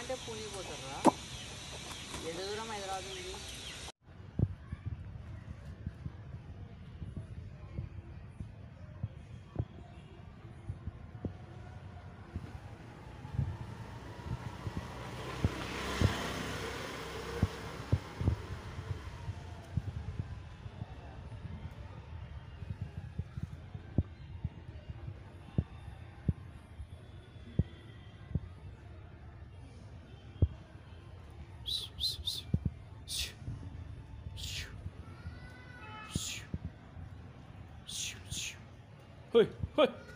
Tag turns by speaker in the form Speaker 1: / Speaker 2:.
Speaker 1: అంటే పూణే పోతారా ఎంత దూరం హైదరాబాద్ నుండి? 咻咻
Speaker 2: 咻咻嘿嘿。